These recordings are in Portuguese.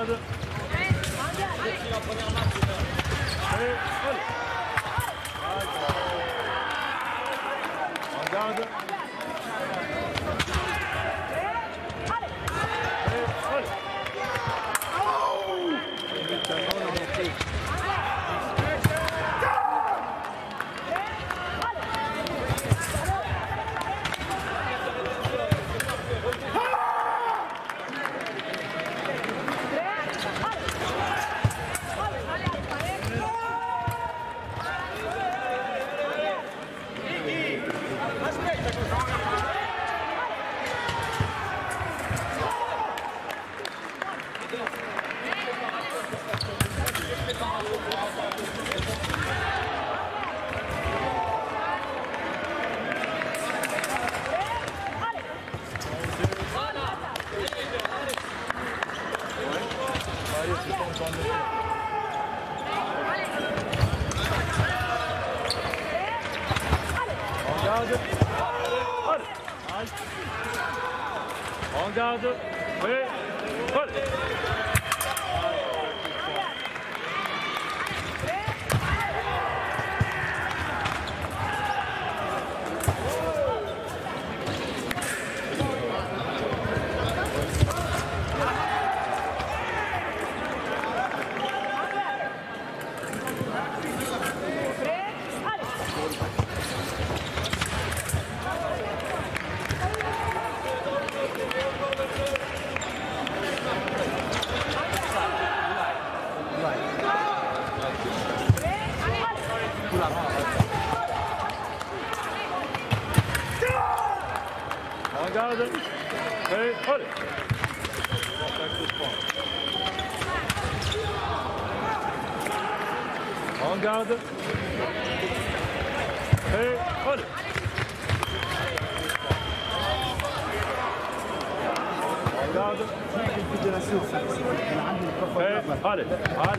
Allez, allez. Regarde. En garde. Oui. coup Regarde. Allez, allez. garde. Et allez. garde.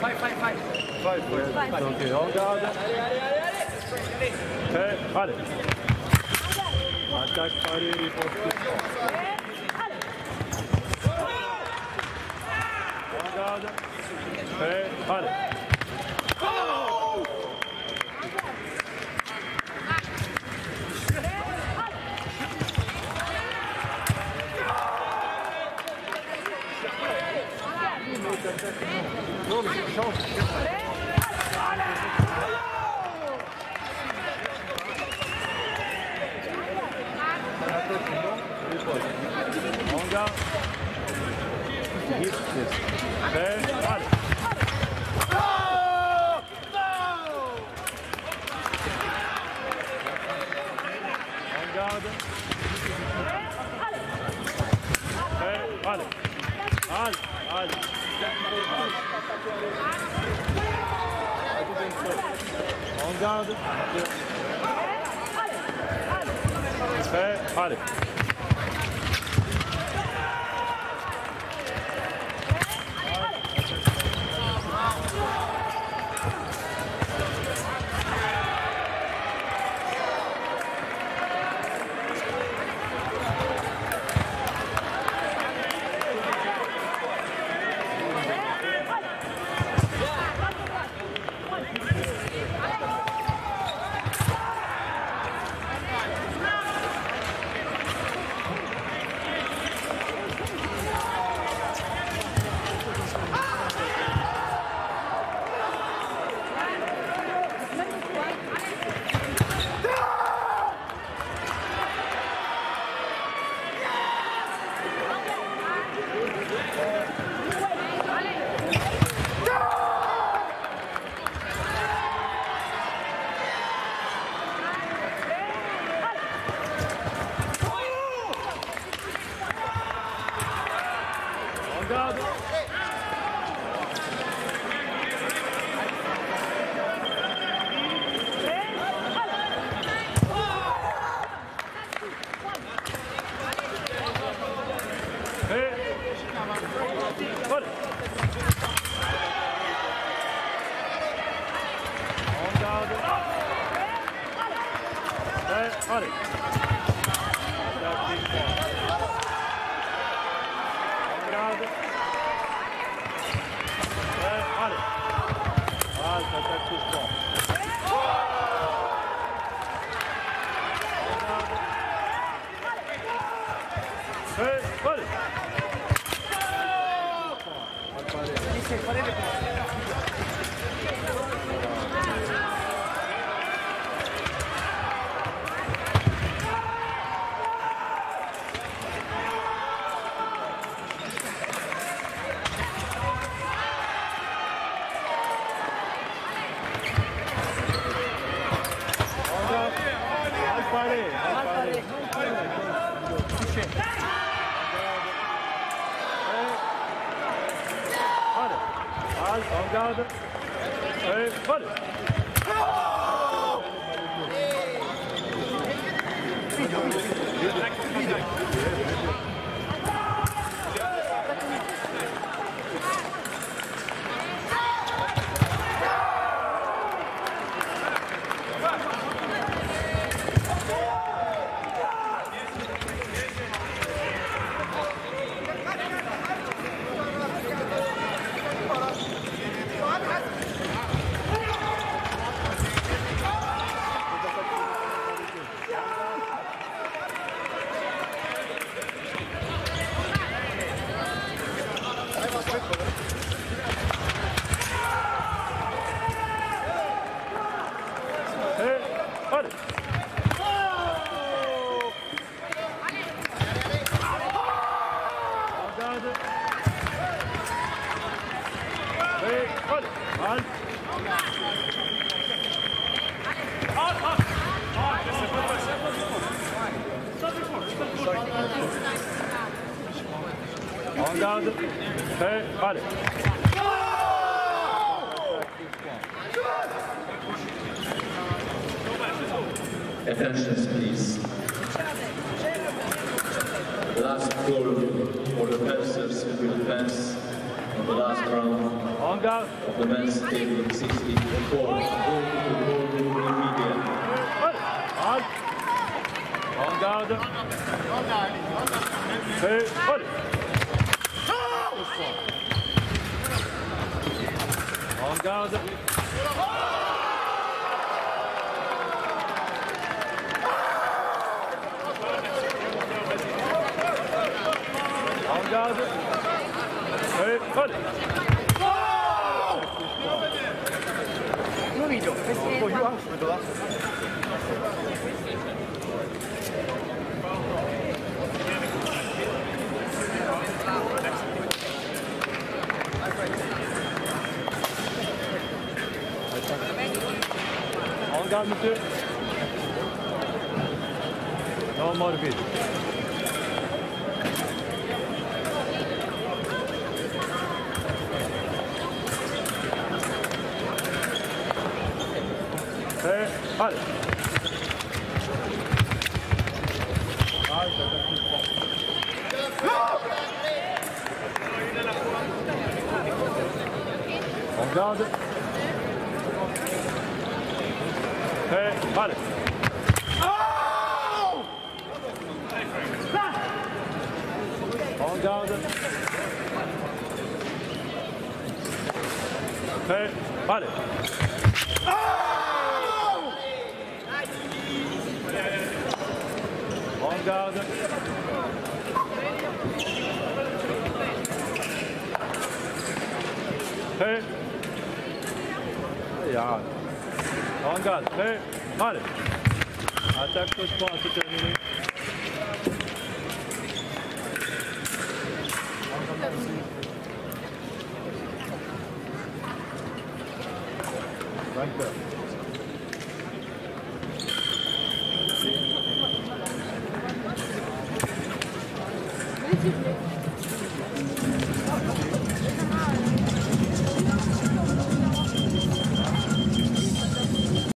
Vai, vai, vai. Vai, vai. vai. Ok, on Allez, allez, allez, allez. Allez. allez. Attaque, allez, Allez. On Allez. allez. Oh Vamos me Vamos Longa. Vamos yes. Then, That's fair. it. Hey! Hold it! Got it. kişi. Hadi. Hadi. On garde. Evet. Hadi. Hadi. en Prêt, allez. Attention, please. Last goal for the on the last round on of the men's table 64. On On Go, you out for the glass. Devam müdür. Devam Marifi. Ve hadi. Ondan Vale. Oh! On down. Hey, vale. Hey. Ja. On down. Hey. Vale. Attacco spazio termine. Danke.